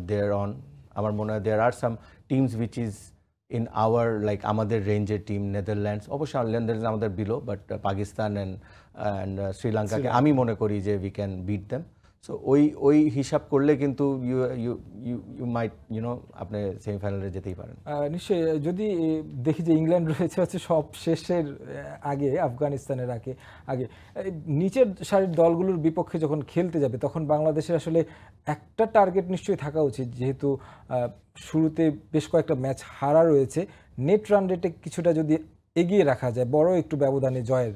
there on আমার মনে হয় there are some teams which is in our like আমাদের রেঞ্জের টিম নেদারল্যান্ডস অবশ্যই নেদারল্যান্ডস আমাদের below but Pakistan and and শ্রীলঙ্কাকে আমি মনে করি যে we can beat them so ওই ওই হিসাব করলে কিন্তু you you you you might you know আপনি সেমিফাইনালে যেতেই পারেন। নিশ্চয়ই যদি দেখি যে ইংল্যান্ড *laughs* রয়েছে হচ্ছে সব শেষের আগে, আফগানিস্তানের আগে আগে নিচের সারির দলগুলোর বিপক্ষে যখন খেলতে যাবে, তখন বাংলাদেশের আসলে একটা টার্গেট নিশ্চয়ই থাকা উচিত। যেহেতু শুরুতে বেশ কয়েকটা ম্যাচ হারা রয়েছে নেট রান রেটে কিছুটা যদি এগিয়ে রাখা যায়, বড় একটু ব্যবধানে জয়ের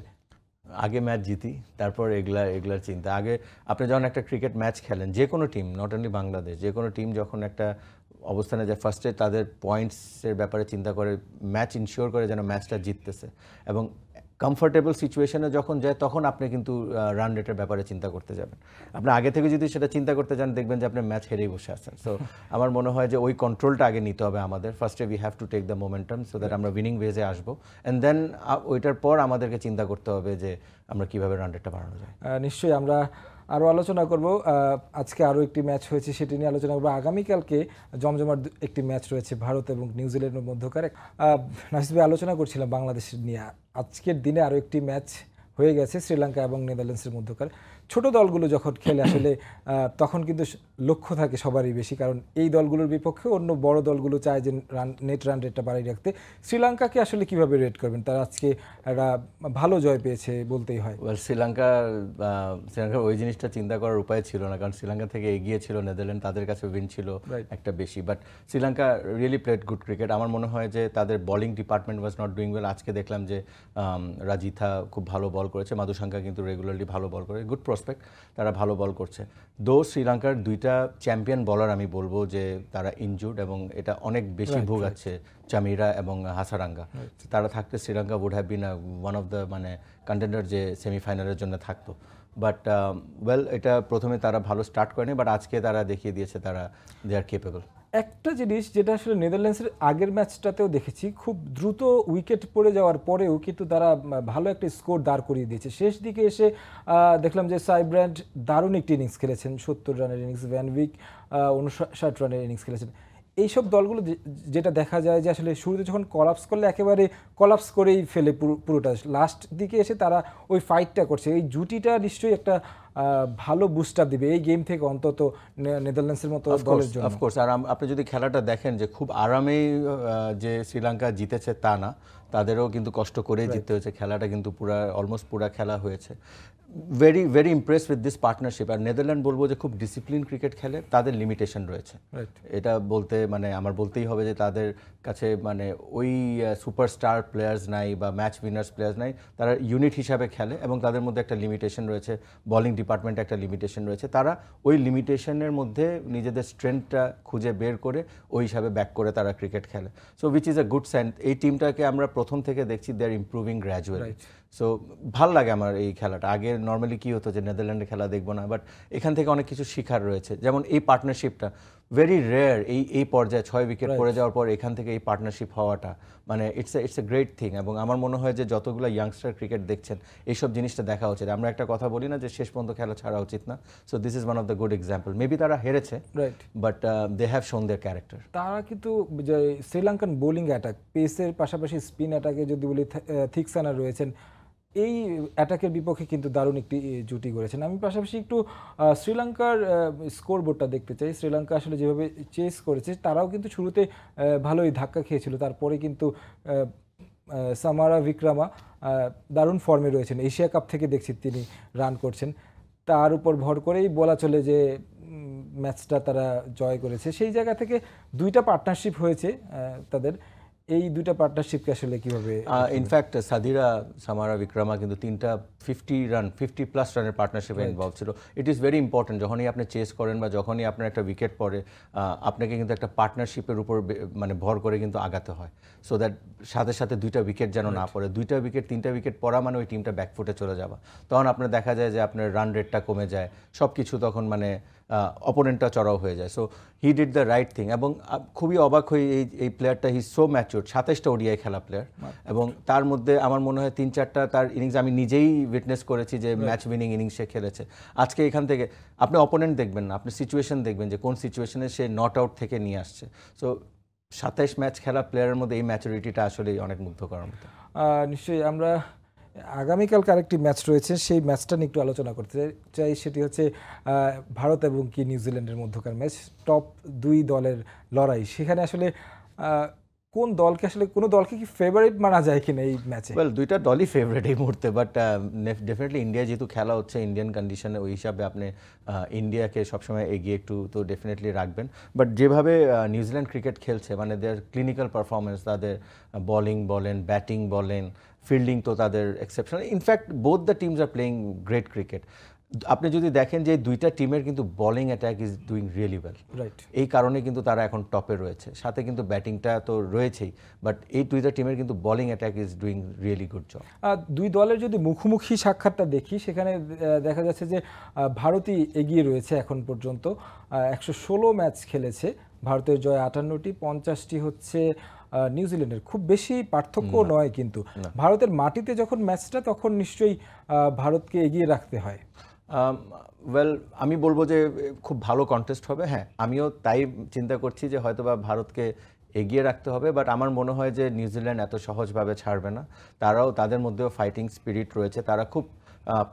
আগে ম্যাচ জিতি, তারপর এগুলা এগুলার চিন্তা। আগে আপনি যখন একটা ক্রিকেট ম্যাচ খেলেন, যে কোনো টিম নট অনলি বাংলাদেশ, যে কোনো টিম যখন একটা অবস্থানে যায় ফার্স্টে তাদের পয়েন্টসের ব্যাপারে চিন্তা করে ম্যাচ ইনশিওর করে যেন ম্যাচটা জিততেছে। এবং কমফোর্টেবল সিচুয়েশনে যখন যায় তখন আপনি কিন্তু রান রেটের ব্যাপারে চিন্তা করতে যাবেন। আপনি আগে থেকে যদি সেটা চিন্তা করতে যান দেখবেন যে আপনি ম্যাচ হেরেই বসে আছেন। সো *laughs* আমার মনে হয় যে ওই কন্ট্রোলটা আগে নিতে হবে আমাদের। ফার্স্টে we have to take the momentum so that আমরা উইনিং ওয়েজে আসব। অ্যান্ড দেন ওইটার পর আমাদেরকে চিন্তা করতে হবে যে আমরা কীভাবে রান রেটটা বাড়ানো যায়। নিশ্চয়ই আমরা আরও আলোচনা করব আজকে আরও একটি ম্যাচ হয়েছে সেটি নিয়ে আলোচনা করব। আগামীকালকে জমজমার একটি ম্যাচ রয়েছে ভারত এবং নিউজিল্যান্ডের মধ্যকার। নাসিদ ভাই, আলোচনা করছিলাম বাংলাদেশের নিয়ে। আজকের দিনে আরও একটি ম্যাচ হয়ে গেছে শ্রীলঙ্কা এবং নেদারল্যান্ডসের মধ্যকার। ছোট দলগুলো যখন খেলে আসলে তখন কিন্তু লক্ষ্য থাকে সবারই বেশি। কারণ এই দলগুলোর বিপক্ষে অন্য বড় দলগুলো চায় যে রান নেট রান রেটটা বাড়িয়ে রাখতে। শ্রীলঙ্কাকে আসলে কীভাবে রেট করবেন? তারা আজকে একটা ভালো জয় পেয়েছে বলতেই হয়। ওয়েল শ্রীলঙ্কা শ্রীলঙ্কার ওই জিনিসটা চিন্তা করার উপায় ছিল না। কারণ শ্রীলঙ্কা থেকে এগিয়ে ছিল নেদারল্যান্ড তাদের কাছে উইন ছিল একটা বেশি। But Sri Lanka really played good cricket আমার মনে হয় যে তাদের bowling department was not doing well আজকে দেখলাম যে রাজিথা খুব ভালো বল করেছে। মাধুশঙ্কা কিন্তু রেগুলারলি ভালো বল করে। গুড প্রসপেক্ট তারা ভালো বল করছে। দো শ্রীলঙ্কার দুইটা চ্যাম্পিয়ন বলার আমি বলব যে তারা ইনজুর্ড এবং এটা অনেক বেশি ভোগাচ্ছে চামিরা এবং হাসারাঙ্গা তারা থাকতে Sri Lanka would have been one of the মানে কন্টেন্ডার যে সেমিফাইনালের জন্য থাকতো। বাট ওয়েল এটা প্রথমে তারা ভালো স্টার্ট করেনি বাট আজকে তারা দেখিয়ে দিয়েছে তারা দে আর কেপেবল একটা জিনিস যেটা আসলে নেদারল্যান্ডসের আগের ম্যাচটাতেও দেখেছি, খুব দ্রুত উইকেট পড়ে যাওয়ার পরেও কিন্তু তারা ভালো একটা স্কোর দাঁড় করিয়ে দিয়েছে। শেষ দিকে এসে দেখলাম যে সাইব্র্যান্ড দারুণ একটি ইনিংস খেলেছেন, সত্তর রানের ইনিংস, ভ্যানভিক উনষাট রানের ইনিংস খেলেছেন। এইসব দলগুলো যেটা দেখা যায় যে আসলে শুরুতে যখন কলাপস করলে একেবারে কলাপস করেই ফেলে পুরো- পুরোটা। লাস্ট দিকে এসে তারা ওই ফাইটটা করছে। এই জুটিটা নিশ্চয়ই একটা ভালো বুস্টার দিবে এই গেম থেকে অন্তত নেদারল্যান্ডসের মতো দলের জন্য। অফকোর্স আর আপনি যদি খেলাটা দেখেন যে খুব আরামেই যে শ্রীলঙ্কা জিতেছে তা না তাদেরও কিন্তু কষ্ট করেই জিততে হয়েছে। খেলাটা কিন্তু পুরা অলমোস্ট পুরা খেলা হয়েছে। Very very impress with this partnership R Netherland বলব যে খুব ডিসিপ্লিন ক্রিকেট খেলে তাদের লিমিটেশন রয়েছে। এটা বলতে মানে আমার বলতেই হবে যে তাদের কাছে মানে ওই সুপারস্টার প্লেয়ার্স নাই বা ম্যাচ উইনার্স প্লেয়ার্স নাই তারা ইউনিট হিসাবে খেলে এবং তাদের মধ্যে একটা লিমিটেশন রয়েছে বোলিং ডিপার্টমেন্টে একটা লিমিটেশন রয়েছে। তারা ওই লিমিটেশনের মধ্যে নিজেদের স্ট্রেংথটা খুঁজে বের করে ওই হিসাবে ব্যাক করে তারা ক্রিকেট খেলে। So which is a good sign এই টিমটাকে আমরা প্রথম থেকে দেখছি they are improving gradually so ভালো লাগে আমার এই খেলাটা। আগে নর্মালি কি হতো যে নেদারল্যান্ডে খেলা দেখব না বাট এখান থেকে অনেক কিছু শিখার রয়েছে। যেমন এই পার্টনারশিপটা ভেরি রেয়ার এই এই পর্যায়ে ছয় উইকেট পড়ে যাওয়ার পর এখান থেকে এই পার্টনারশিপ হওয়াটা মানে it's it's a great thing এবং আমার মনে হয় যে যতগুলো ইয়াংস্টার ক্রিকেট দেখছেন এইসব জিনিসটা দেখা উচিত। আমরা একটা কথা বলি না যে শেষ পর্যন্ত খেলা ছাড়া উচিত না। So this is one of the good example maybe তারা হেরেছে রাইট বাট দে হ্যাভ শোন দেয়ার ক্যারেক্টার তারা কিন্তু শ্রীলঙ্কান বোলিং অ্যাটাক পেসের পাশাপাশি স্পিন অ্যাটাকে যদি বলি থিকসানা রয়েছেন। এই অ্যাটাকের বিপক্ষে কিন্তু দারুণ একটি জুটি করেছেন আমি পাশাপাশি একটু শ্রীলঙ্কার স্কোর বোর্ডটা দেখতে চাই। শ্রীলঙ্কা আসলে যেভাবে চেস করেছে, তারাও কিন্তু শুরুতে ভালোই ধাক্কা খেয়েছিল। তারপরে কিন্তু সামারা বিক্রামা দারুণ ফর্মে রয়েছেন। এশিয়া কাপ থেকে দেখছি তিনি রান করছেন। তার উপর ভর করেই বলা চলে যে ম্যাচটা তারা জয় করেছে। সেই জায়গা থেকে দুইটা পার্টনারশিপ হয়েছে তাদের। এই দুটা পার্টনারশিপকে আসলে কীভাবে ইনফ্যাক্ট সাদিরা সামারা বিক্রমা কিন্তু তিনটা ফিফটি রান ফিফটি প্লাস রানের পার্টনারশিপে ইনভলভ ছিল। ইট ইজ ভেরি ইম্পর্টেন্ট যখনই আপনি চেস করেন বা যখনই আপনার একটা উইকেট পড়ে আপনাকে কিন্তু একটা পার্টনারশিপের উপর মানে ভর করে কিন্তু আগাতে হয়। সো দ্যাট সাথে সাথে দুইটা উইকেট যেন না পড়ে। দুইটা উইকেট তিনটা উইকেট পড়া মানে ওই টিমটা ব্যাকফুটে চলে যাওয়া। তখন আপনার দেখা যায় যে আপনার রান রেটটা কমে যায়। সব কিছু তখন মানে অপোনেন্টটা চড়াও হয়ে যায়। So he did the right thing এবং খুবই অবাক হয়ে এই এই প্লেয়ারটা হি সো ম্যাচিওর সাতাইশটা ওডিআই খেলা প্লেয়ার এবং তার মধ্যে আমার মনে হয় তিন চারটা তার ইনিংস আমি নিজেই উইটনেস করেছি যে ম্যাচ উইনিং ইনিংস সে খেলেছে। আজকে এখান থেকে আপনি অপোনেন্ট দেখবেন না আপনি সিচুয়েশন দেখবেন যে কোন সিচুয়েশনে সে নট আউট থেকে নিয়ে আসছে। সো সাতাইশ ম্যাচ খেলা প্লেয়ারের মধ্যে এই ম্যাচুরিটিটা আসলেই অনেক মুগ্ধ করার মতো। নিশ্চয়ই আমরা আগামীকালকে আরেকটি ম্যাচ রয়েছে, সেই ম্যাচটা নিয়ে একটু আলোচনা করতে চাই। সেটি হচ্ছে ভারত এবং কি নিউজিল্যান্ডের মধ্যকার ম্যাচ, টপ দুই দলের লড়াই। সেখানে আসলে কোন দলকে আসলে, কোনো দলকে কি ফেভারিট মানা যায় কিনা এই ম্যাচে? ওয়েল দুইটা দলই ফেভারিট এই মুহূর্তে বাট ডেফিনেটলি ইন্ডিয়া যেহেতু খেলা হচ্ছে ইন্ডিয়ান কন্ডিশনে ওই হিসাবে আপনি ইন্ডিয়াকে সবসময় এগিয়ে একটু তো ডেফিনেটলি রাখবেন। বাট যেভাবে নিউজিল্যান্ড ক্রিকেট খেলছে মানে দেয়ার ক্লিনিক্যাল পারফরমেন্স তাদের বোলিং বলেন ব্যাটিং বলেন ফিল্ডিং তো তাদের exceptional in fact both the teams are playing great cricket আপনি যদি দেখেন যে দুইটা টিমের কিন্তু bowling attack is doing really well right এই কারণে কিন্তু তারা এখন টপে রয়েছে। সাথে কিন্তু ব্যাটিংটা তো রয়েছেই বাট এই দুইটা টিমের কিন্তু bowling attack is doing really good job দুই দলের যদি মুখোমুখি সাক্ষাৎটা দেখি সেখানে দেখা যাচ্ছে যে ভারতই এগিয়ে রয়েছে এখন পর্যন্ত। একশো ষোলো ম্যাচ খেলেছে ভারতের জয় আটান্নটি পঞ্চাশটি হচ্ছে নিউজিল্যান্ডের খুব বেশি পার্থক্য নয় কিন্তু। ভারতের মাটিতে যখন ম্যাচটা তখন নিশ্চয়ই ভারতকে এগিয়ে রাখতে হয়। ওয়েল আমি বলব যে খুব ভালো কন্টেস্ট হবে হ্যাঁ। আমিও তাই চিন্তা করছি যে হয়তোবা ভারতকে এগিয়ে রাখতে হবে বাট আমার মনে হয় যে নিউজিল্যান্ড এত সহজভাবে ছাড়বে না। তারাও তাদের মধ্যেও ফাইটিং স্পিরিট রয়েছে। তারা খুব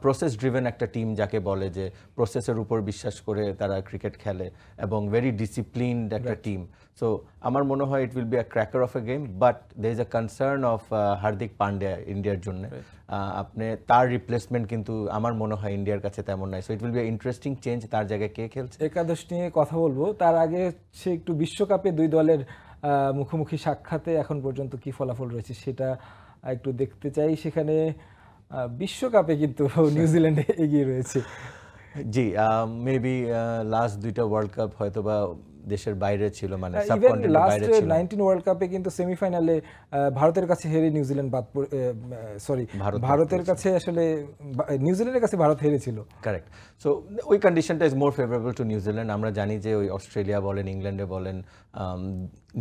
প্রসেস ড্রিভেন একটা টিম যাকে বলে যে প্রসেসের উপর বিশ্বাস করে তারা ক্রিকেট খেলে এবং ভেরি ডিসিপ্লিনড একটা টিম সো আমার মনে হয় it will be a cracker of a game but they is a concern of Hardik Pandya ইন্ডিয়ার জন্য। আপনি তার রিপ্লেসমেন্ট কিন্তু আমার মনে হয় ইন্ডিয়ার কাছে তেমন নাই। So it will be interesting change তার জায়গায় কে খেলছে। একাদশ নিয়ে কথা বলব। তার আগে সে একটু বিশ্বকাপে দুই দলের মুখোমুখি সাক্ষাতে এখন পর্যন্ত কি ফলাফল রয়েছে সেটা একটু দেখতে চাই। সেখানে বিশ্বকাপে কিন্তু *laughs* নিউজিল্যান্ডে এগিয়ে রয়েছে। জি মেবি লাস্ট দুইটা ওয়ার্ল্ড কাপ হয়তো বা দেশের বাইরে ছিল মানে লাস্ট ওয়ার্ল্ড কাপে কিন্তু সেমিফাইনালে ভারতের কাছে হেরে নিউজিল্যান্ড বাদ সরি ভারত ভারতের কাছে আসলে নিউজিল্যান্ডের কাছে ভারত হেরেছিল। কারেক্ট সো ওই কন্ডিশনটা is more favourable to New Zealand আমরা জানি যে ওই অস্ট্রেলিয়া বলেন ইংল্যান্ডে বলেন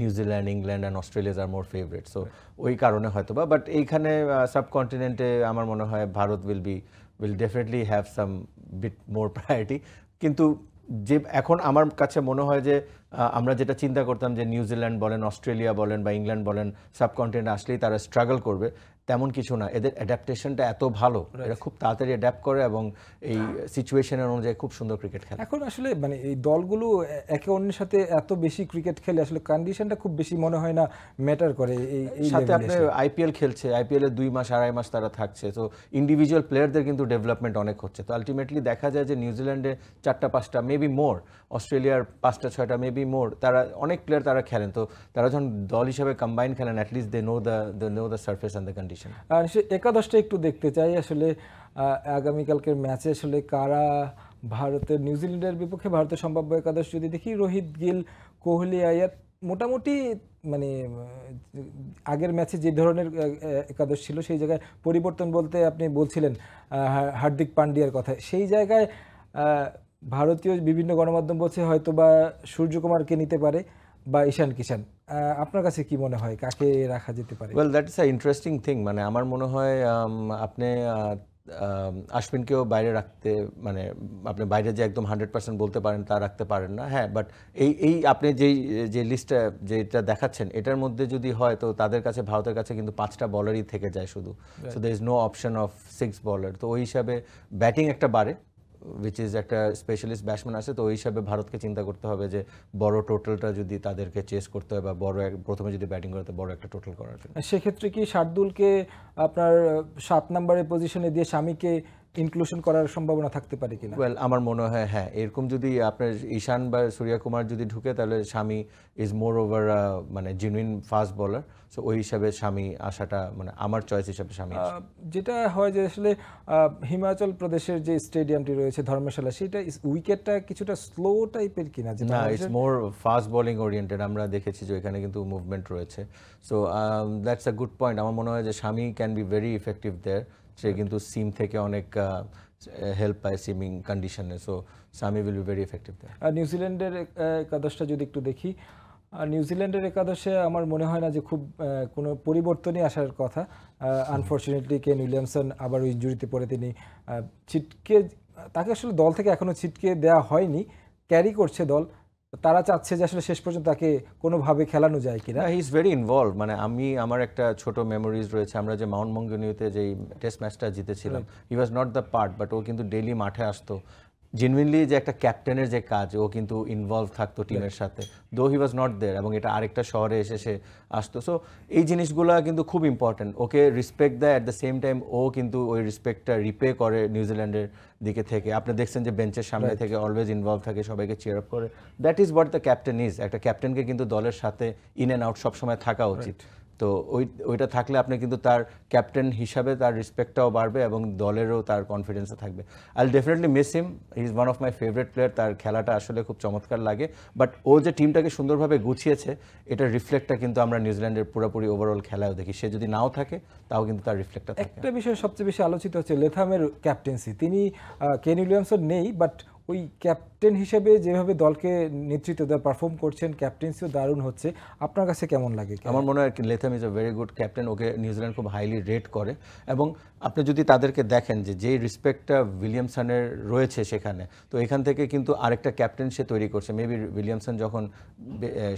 New Zealand England and Australia's are more favourite so ওই কারণে হয়তো বা বাট এইখানে সাবকন্টিনেন্টে আমার মনে হয় Bharat will be will definitely have some bit more priority কিন্তু যে এখন আমার কাছে মনে হয় যে আমরা যেটা চিন্তা করতাম যে নিউজিল্যান্ড বলেন, অস্ট্রেলিয়া বলেন বা ইংল্যান্ড বলেন, সাবকন্টিনেন্ট আসলেই তারা স্ট্রাগল করবে। তেমন কিছু না। এদের অ্যাডাপ্টেশনটা এত ভালো এরা খুব তাড়াতাড়ি অ্যাডাপ্ট করে এবং এই সিচুয়েশনের অনুযায়ী খুব সুন্দর ক্রিকেট খেলে। এখন আসলে মানে এই দলগুলো একে অন্যের সাথে এত বেশি ক্রিকেট খেলে আসলে কন্ডিশনটা খুব বেশি মনে হয় না ম্যাটার করে এই সাথে আপনি আইপিএল খেলছে আইপিএল এ দুই মাস আড়াই মাস তারা থাকছে। তো ইন্ডিভিজুয়াল প্লেয়ারদের কিন্তু ডেভেলপমেন্ট অনেক হচ্ছে। তো আলটিমেটলি দেখা যায় যে নিউজিল্যান্ডে চারটা পাঁচটা মেবি মোর অস্ট্রেলিয়ার পাঁচটা ছয়টা মেবি মোর তারা অনেক প্লেয়ার তারা খেলেন। তো তারা যখন দল হিসাবে কম্বাইন খেলেন at least they know the they know the surface and the condition আর সে একাদশটা একটু দেখতে চাই। আসলে আগামীকালকের ম্যাচে আসলে কারা ভারতের নিউজিল্যান্ডের বিপক্ষে ভারতের সম্ভাব্য একাদশ যদি দেখি, রোহিত, গিল, কোহলি, আয়াত মোটামুটি মানে আগের ম্যাচে যে ধরনের একাদশ ছিল সেই জায়গায় পরিবর্তন বলতে আপনি বলছিলেন হার্দিক পান্ডিয়ার কথা। সেই জায়গায় ভারতীয় বিভিন্ন গণমাধ্যম বলছে হয়তো বা সূর্যকুমারকে নিতে পারে। বা ঈশান কিষান আপনার কাছে কি মনে হয়? কাকে রাখা যেতে পারে? Well that is a interesting thing মানে আমার মনে হয় আপনি আশ্বিনকেও বাইরে রাখতে মানে আপনি বাইরে যে একদম হান্ড্রেড পার্সেন্ট বলতে পারেন তা রাখতে পারেন না। হ্যাঁ বাট এই এই আপনি যেই যে লিস্টটা যেটা দেখাচ্ছেন এটার মধ্যে যদি হয় তো তাদের কাছে ভারতের কাছে কিন্তু পাঁচটা বলারই থেকে যায় শুধু। So there is no option of six bowler তো ওই হিসাবে ব্যাটিং একটা বাড়ে। উইচ ইজ একটা স্পেশালিস্ট ব্যাটসম্যান আছে, তো ওই হিসাবে ভারতকে চিন্তা করতে হবে যে বড় টোটালটা যদি তাদেরকে চেস করতে হয় বা বড় প্রথমে যদি ব্যাটিং করতে বড় একটা টোটাল করার জন্য। সেক্ষেত্রে কি শার্দুলকে আপনার সাত নম্বরের পজিশনে দিয়ে স্বামীকে ইনক্লুশন করার সম্ভাবনা থাকতে পারে কিনা? ওয়েল আমার মনে হয় হ্যাঁ এরকম যদি আপনার ঈশান বা সূর্যা কুমার যদি ঢুকে তাহলে স্বামী ইজ মোর ওভার মানে জেনুইন ফাস্ট বলার সো ওই হিসাবে স্বামী আসাটা মানে আমার চয়েস হিসাবে স্বামী যেটা হয় যে আসলে হিমাচল প্রদেশের যে স্টেডিয়ামটি রয়েছে ধর্মশালা সেটা উইকেটটা কিছুটা স্লো টাইপের কিনা? না it's more fast bowling oriented আমরা দেখেছি যে এখানে কিন্তু মুভমেন্ট রয়েছে। So that's a good point আমার মনে হয় যে স্বামী can be very effective there সে কিন্তু সিম থেকে অনেক হেল্প পায় সিমিং কন্ডিশনে সো স্বামী will be very effective there আর নিউজিল্যান্ডের একাদশটা যদি একটু দেখি নিউজিল্যান্ডের একাদশে আমার মনে হয় না যে খুব কোনো পরিবর্তনই আসার কথা। আনফর্চুনেটলি কেন উইলিয়ামসন আবার ইঞ্জুরিতে পড়ে তিনি ছিটকে, তাকে আসলে দল থেকে এখনও ছিটকে দেওয়া হয়নি ক্যারি করছে দল। তারা চাচ্ছে যে আসলে শেষ পর্যন্ত তাকে কোনোভাবে খেলানো যায় কিনা। হি ইজ ভেরি ইনভলভ মানে আমি আমার একটা ছোট মেমোরিজ রয়েছে। আমরা যে মাউন্ট মঙ্গনীয়তে যেই টেস্ট ম্যাচটা জিতেছিলাম he was not the part but ও কিন্তু ডেলি মাঠে আসতো। জেনুইনলি যে একটা ক্যাপ্টেনের যে কাজ ও কিন্তু ইনভলভ থাকতো টিমের সাথে দো হি ওয়াজ নট দেয়ার এবং এটা আরেকটা শহরে এসে সে আসতো। সো এই জিনিসগুলো কিন্তু খুব ইম্পর্টেন্ট ওকে রেসপেক্ট দেয় অ্যাট দ্য সেম টাইম ও কিন্তু ওই রেসপেক্টটা রিপে করে নিউজিল্যান্ডের দিকে থেকে। আপনি দেখছেন যে বেঞ্চের সামনে থেকে অলওয়েজ ইনভলভ থাকে সবাইকে চেয়ার আপ করে। That is what the captain is একটা ক্যাপ্টেনকে কিন্তু দলের সাথে ইন অ্যান্ড আউট সবসময় থাকা উচিত। তো ওই, ওইটা থাকলে আপনি কিন্তু তার ক্যাপ্টেন হিসাবে তার রেসপেক্টটাও বাড়বে এবং দলেরও তার কনফিডেন্সও থাকবে। I definitely miss him he is one of my favourite player তার খেলাটা আসলে খুব চমৎকার লাগে। বাট ও যে টিমটাকে সুন্দরভাবে গুছিয়েছে এটার রিফ্লেক্টটা কিন্তু আমরা নিউজিল্যান্ডের পুরোপুরি ওভারঅল খেলায়ও দেখি। সে যদি নাও থাকে, তাও কিন্তু তার রিফ্লেক্টটা থাকে। একটা বিষয় সবচেয়ে বেশি আলোচিত হচ্ছে লেথামের ক্যাপ্টেন্সি তিনি কেন উইলিয়ামসন নেই বাট ওই ক্যাপ্টেন হিসেবে যেভাবে দলকে নেতৃত্ব দেওয়া পারফর্ম করছেন ক্যাপ্টেন্সিও দারুণ হচ্ছে। আপনার কাছে কেমন লাগে? আমার মনে হয় Latham is a very good captain okay New Zealand খুব হাইলি রেট করে। এবং আপনি যদি তাদেরকে দেখেন যে যেই রেসপেক্টটা উইলিয়ামসনের রয়েছে সেখানে তো এখান থেকে কিন্তু আরেকটা ক্যাপ্টেন সে তৈরি করছে। মেবি উইলিয়ামসন যখন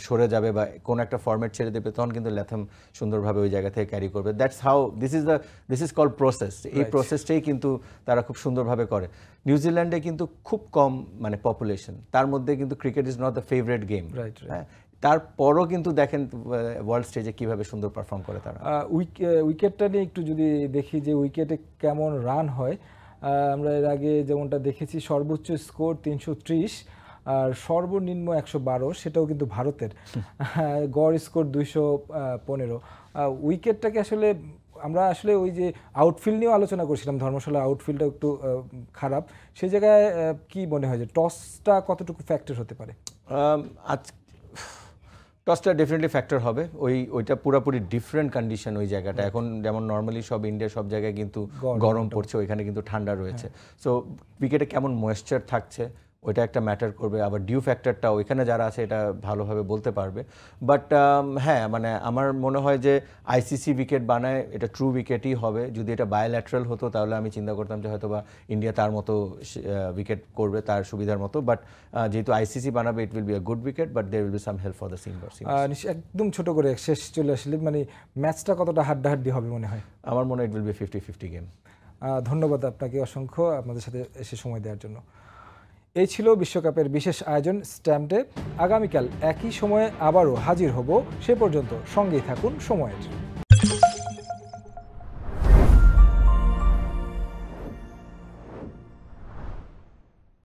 সরে যাবে বা কোনো একটা ফর্মেট ছেড়ে দেবে তখন কিন্তু লেথাম সুন্দরভাবে ওই জায়গা থেকে ক্যারি করবে। That's how this is the this is call process এই প্রসেসটাই কিন্তু তারা খুব সুন্দরভাবে করে। নিউজিল্যান্ডে কিন্তু খুব কম মানে পপুলেশন তার মধ্যে কিন্তু cricket is not the favourite game. হ্যাঁ? তারপরও কিন্তু দেখেন ওয়ার্ল্ড স্টেজে কীভাবে সুন্দর পারফর্ম করে তারা। উইকেটটা নিয়ে একটু যদি দেখি যে উইকেটে কেমন রান হয় আমরা এর আগে যেমনটা দেখেছি সর্বোচ্চ স্কোর তিনশো ত্রিশ আর সর্বনিম্ন একশো বারো সেটাও কিন্তু ভারতের। গড় স্কোর দুইশো পনেরো। উইকেটটাকে আসলে আমরা আসলে ওই যে আউটফিল্ড নিয়েও আলোচনা করছিলাম ধর্মশালা আউটফিল্ডটা একটু খারাপ। সে জায়গায় কি মনে হয় যে টসটা কতটুকু ফ্যাক্টর হতে পারে? আজ টসটা ডেফিনেটলি ফ্যাক্টর হবে। ওই ওইটা পুরোপুরি ডিফারেন্ট কন্ডিশন ওই জায়গাটা। এখন যেমন নর্মালি সব ইন্ডিয়া সব জায়গায় কিন্তু গরম পড়ছে ওইখানে কিন্তু ঠান্ডা রয়েছে। সো উইকেটে কেমন ময়েশ্চার থাকছে? ওইটা একটা ম্যাটার করবে। আবার ডিউ ফ্যাক্টরটা ওইখানে যারা আছে এটা ভালোভাবে বলতে পারবে। বাট হ্যাঁ মানে আমার মনে হয় যে আইসিসি উইকেট বানায় এটা ট্রু উইকেটই হবে। যদি এটা বায়োল্যাটারাল হতো তাহলে আমি চিন্তা করতাম যে হয়তো বা ইন্ডিয়া তার মতো উইকেট করবে তার সুবিধার মতো। বাট যেহেতু আইসিসি বানাবে it will be a good wicket but there will be some help for the uh, একদম ছোট করে শেষ চলে আসলে মানে ম্যাচটা কতটা হাড্ডাহাড্ডি হবে মনে হয়? আমার মনে হয় it will be fifty fifty game ধন্যবাদ আপনাকে অসংখ্য আপনাদের সাথে এসে সময় দেওয়ার জন্য। এই ছিল বিশ্বকাপের বিশেষ আয়োজন স্ট্যাম্পে আগামীকাল একই সময়ে আবারও হাজির হব, সে পর্যন্ত সঙ্গেই থাকুন সময়ের।